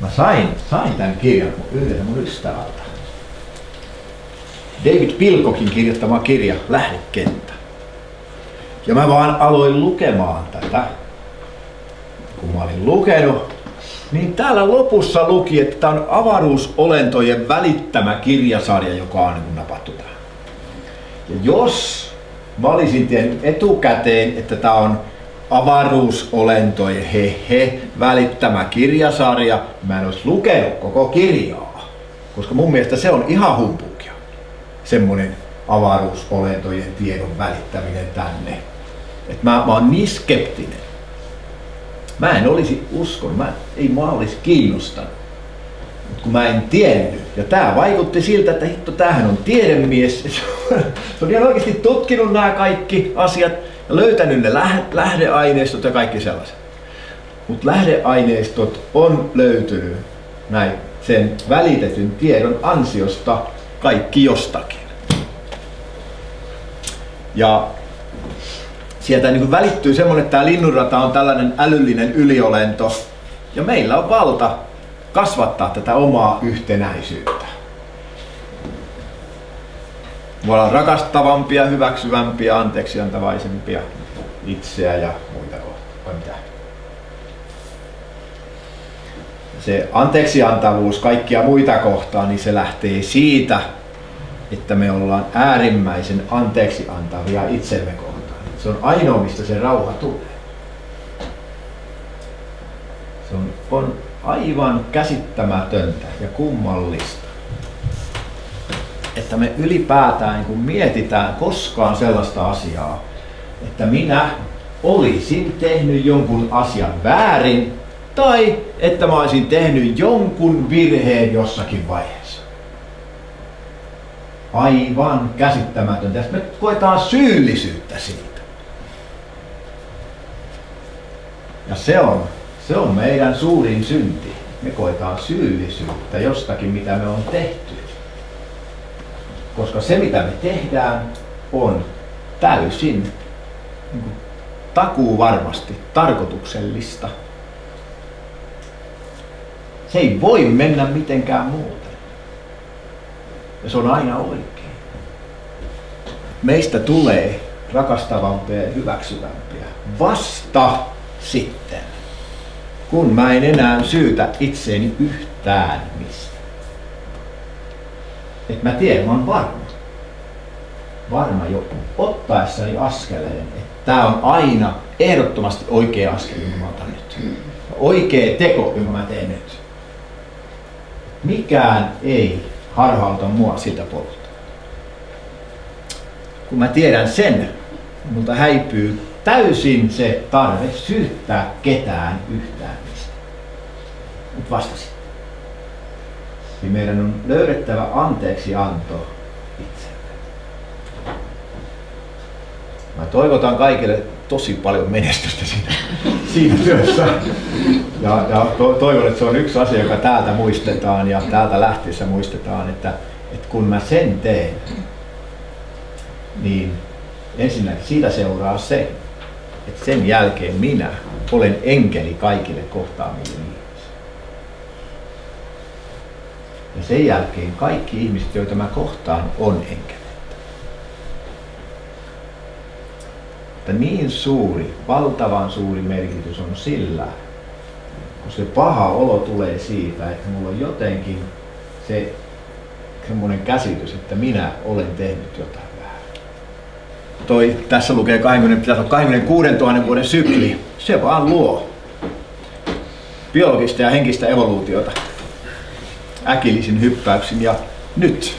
Mä sain, sain tämän kirjan yhdeltä mun ystävältä. David Pilkokin kirjoittama kirja Lähdekenttä. Ja mä vaan aloin lukemaan tätä. Kun mä olin lukenut, niin täällä lopussa luki, että tämä on avaruusolentojen välittämä kirjasarja, joka on niin napattu tähän. Ja jos mä olisin tiennyt etukäteen, että tämä on avaruusolentojen he he välittämä kirjasarja, mä en olisi lukenut koko kirjaa. Koska mun mielestä se on ihan humpukia. Semmonen avaruusolentojen tiedon välittäminen tänne. Et mä, mä oon niin skeptinen. Mä en olisi uskonut, mä, ei mua olisi kiinnostanut. Mutta kun mä en tiennyt, ja tää vaikutti siltä, että hitto, tämähän on tiedemies. Se on ihan oikeasti tutkinut nämä kaikki asiat ja löytänyt ne lähdeaineistot ja kaikki sellaiset. Mutta lähdeaineistot on löytynyt näin sen välitetyn tiedon ansiosta kaikki jostakin. Ja sieltä niin välittyy semmoinen, että tämä linnunrata on tällainen älyllinen yliolento. Ja meillä on valta kasvattaa tätä omaa yhtenäisyyttä. Voi olla rakastavampia, hyväksyvämpiä, anteeksiantavaisempia itseä ja muita kohtaan. mitä? Se anteeksiantavuus kaikkia muita kohtaan, niin se lähtee siitä, että me ollaan äärimmäisen anteeksiantavia itsemme kohtaan. Se on ainoa, mistä se rauha tulee. Se on, on aivan käsittämätöntä ja kummallista, että me ylipäätään niin kun mietitään koskaan sellaista asiaa, että minä olisin tehnyt jonkun asian väärin tai että mä olisin tehnyt jonkun virheen jossakin vaiheessa. Aivan käsittämätöntä. Me koetaan syyllisyyttä siitä. Ja se on, se on meidän suurin synti. Me koetaan syyllisyyttä jostakin, mitä me on tehty. Koska se, mitä me tehdään, on täysin niin takuu varmasti tarkoituksellista. Se ei voi mennä mitenkään muuten. Ja se on aina oikein. Meistä tulee rakastavampia ja hyväksyvämpiä vasta sitten, kun mä en enää syytä itseeni yhtään mistä. Että mä tiedän, mä oon varma. Varma jo ottaessani askeleen, että tää on aina ehdottomasti oikea askel, jonka mä otan nyt. Oikea teko, jonka mä teen nyt. Mikään ei harhauta mua siltä polulta. Kun mä tiedän sen, multa häipyy täysin se tarve syyttää ketään yhtään mistä. Mutta vastasin. Niin meidän on löydettävä anteeksi anto itselle. Mä toivotan kaikille tosi paljon menestystä siinä, siinä työssä. Ja, ja to, toivon, että se on yksi asia, joka täältä muistetaan ja täältä lähtiessä muistetaan, että, että kun mä sen teen, niin ensinnäkin siitä seuraa se, että sen jälkeen minä olen enkeli kaikille kohtaamille ihmisille. Ja sen jälkeen kaikki ihmiset, joita mä kohtaan, on enkeleitä. Että niin suuri, valtavan suuri merkitys on sillä, kun se paha olo tulee siitä, että mulla on jotenkin se semmoinen käsitys, että minä olen tehnyt jotain toi, tässä lukee 20, pitäisi olla 26 000 vuoden sykli, se vaan luo biologista ja henkistä evoluutiota äkillisin hyppäyksin ja nyt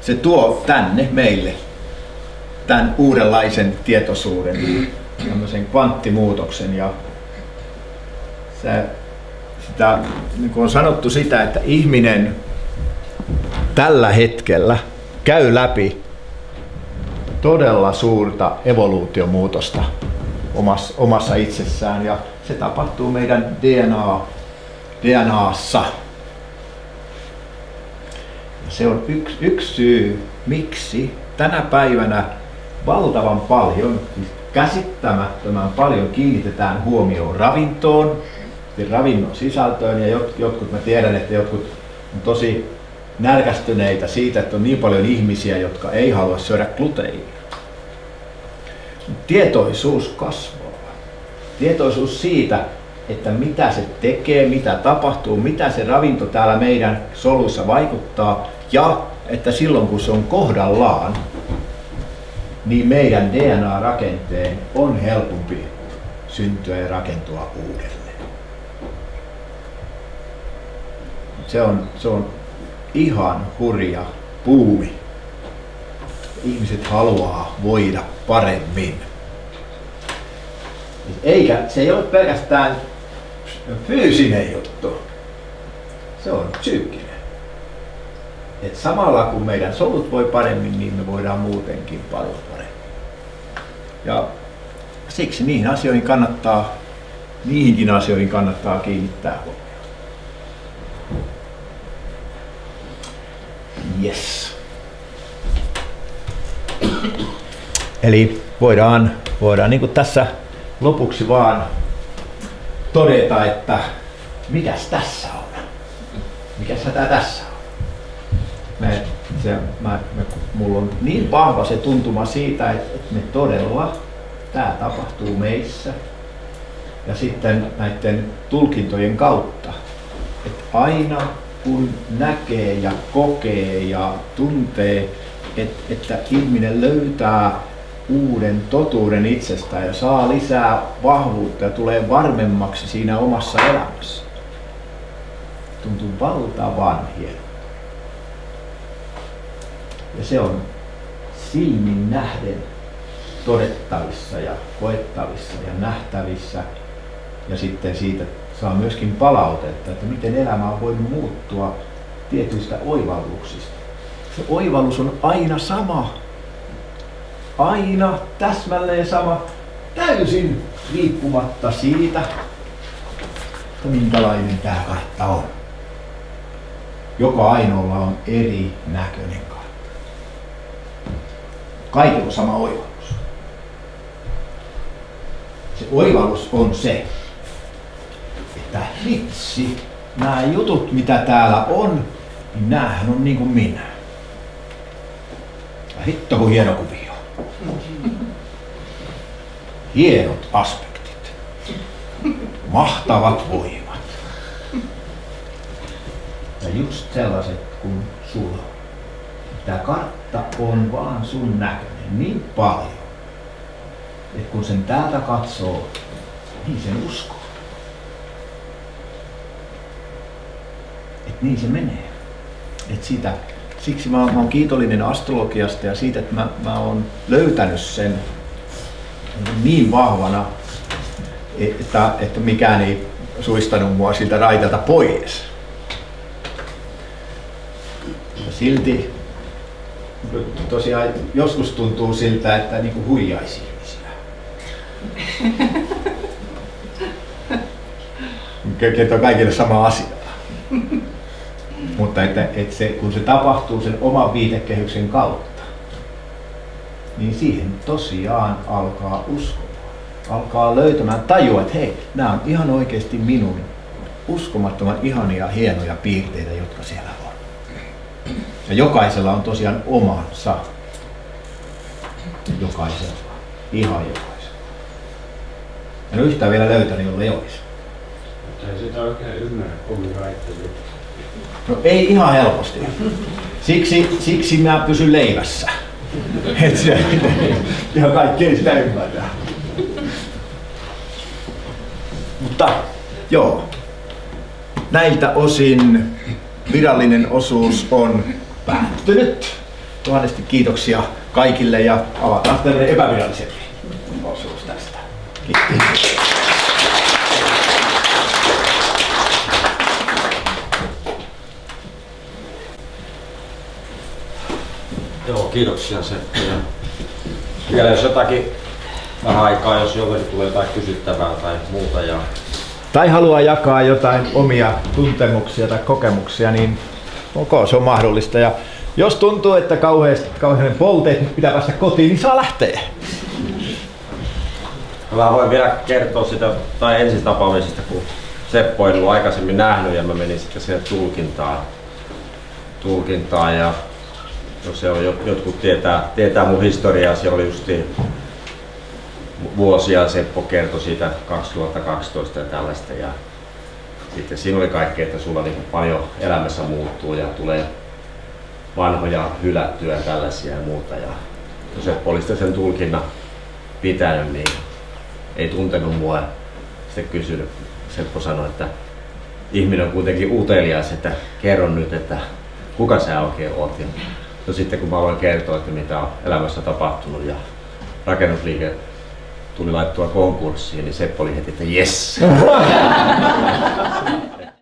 se tuo tänne meille tämän uudenlaisen tietoisuuden, tämmöisen kvanttimuutoksen ja se, sitä, niin kuin on sanottu sitä, että ihminen tällä hetkellä käy läpi todella suurta evoluutiomuutosta omassa, omassa itsessään ja se tapahtuu meidän DNA, DNAssa. Se on yksi, yksi syy, miksi tänä päivänä valtavan paljon, siis käsittämättömän paljon kiinnitetään huomioon ravintoon, ravinnon sisältöön ja jotkut mä tiedän, että jotkut on tosi nälkästyneitä siitä, että on niin paljon ihmisiä, jotka ei halua syödä gluteiinia. Tietoisuus kasvaa. Tietoisuus siitä, että mitä se tekee, mitä tapahtuu, mitä se ravinto täällä meidän soluissa vaikuttaa ja että silloin kun se on kohdallaan, niin meidän DNA-rakenteen on helpompi syntyä ja rakentua uudelleen. Se on, se on ihan hurja puumi. Ihmiset haluaa voida paremmin. Eikä se ei ole pelkästään fyysinen juttu. Se on psyykkinen. Et samalla kun meidän solut voi paremmin, niin me voidaan muutenkin paljon paremmin. Ja siksi niihin asioihin kannattaa, niihinkin asioihin kannattaa kiinnittää huomiota. Yes. Eli voidaan, voidaan niin tässä lopuksi vaan todeta, että mikäs tässä on? Mikäs tämä tässä se, mä, me, mulla on niin vahva se tuntuma siitä, että, me todella, tämä tapahtuu meissä. Ja sitten näiden tulkintojen kautta, että aina kun näkee ja kokee ja tuntee, että, että ihminen löytää uuden totuuden itsestään ja saa lisää vahvuutta ja tulee varmemmaksi siinä omassa elämässä. Tuntuu valtavan hieno. Ja se on silmin nähden todettavissa ja koettavissa ja nähtävissä. Ja sitten siitä saa myöskin palautetta, että miten elämä on voinut muuttua tietyistä oivalluksista. Se oivallus on aina sama aina täsmälleen sama, täysin riippumatta siitä, että minkälainen tämä kartta on. Joka ainoalla on eri näköinen kartta. Kaikilla on sama oivallus. Se oivallus on se, että hitsi, nämä jutut mitä täällä on, niin näähän on niin kuin minä. Ja hitto kun hieno kuvio hienot aspektit, mahtavat voimat. Ja just sellaiset kuin sulla. Tämä kartta on vaan sun näköinen niin paljon, että kun sen täältä katsoo, niin sen uskoo. Että niin se menee. Että siitä, siksi mä, mä oon kiitollinen astrologiasta ja siitä, että mä, mä oon löytänyt sen niin vahvana, että, että mikään ei suistanut mua siltä raitalta pois. Ja silti tosiaan joskus tuntuu siltä, että niin kuin huijaisi ihmisiä. Kertoo kaikille sama asia. Mutta että, että se, kun se tapahtuu sen oman viitekehyksen kautta, niin siihen tosiaan alkaa uskoa. Alkaa löytämään, tajua, että hei, nämä on ihan oikeasti minun uskomattoman ihania, hienoja piirteitä, jotka siellä on. Ja jokaisella on tosiaan omansa. Jokaisella. Ihan jokaisella. En ole yhtään vielä löytänyt, jolle ei olisi. Mutta ei sitä oikein ymmärrä, kun No ei ihan helposti. Siksi, siksi mä pysyn leivässä. Et se, ihan kaikki ei sitä ymmärrä. Mutta joo, näiltä osin virallinen osuus on päättynyt. Tuhannesti kiitoksia kaikille ja avataan tämmöinen epävirallisempi osuus tästä. Kiitos. Joo, kiitoksia Seppo. Ja vielä jos jotakin vähän aikaa, jos jollakin tulee jotain kysyttävää tai muuta. Ja... Tai haluaa jakaa jotain omia tuntemuksia tai kokemuksia, niin ok, se on mahdollista. Ja jos tuntuu, että kauheasti, kauhean polteet pitää päästä kotiin, niin saa lähteä. Mä voin vielä kertoa sitä tai ensin tapaamisesta, kun Seppo ei ollut aikaisemmin nähnyt ja mä menin sitten sinne tulkintaan. tulkintaan ja no se on, jotkut tietää, tietää mun historiaa, se oli just vuosia Seppo kertoi siitä 2012 ja tällaista ja sitten siinä oli kaikkea, että sulla niin paljon elämässä muuttuu ja tulee vanhoja hylättyä ja tällaisia ja muuta. Ja Seppo oli sen tulkinnan pitänyt, niin ei tuntenut mua. Sitten kysynyt, Seppo sanoi, että ihminen on kuitenkin utelias, että kerron nyt, että kuka sä oikein oot. No sitten kun mä aloin kertoa, että mitä on elämässä tapahtunut ja rakennusliike tuli laittua konkurssiin, niin Seppo oli heti, että yes.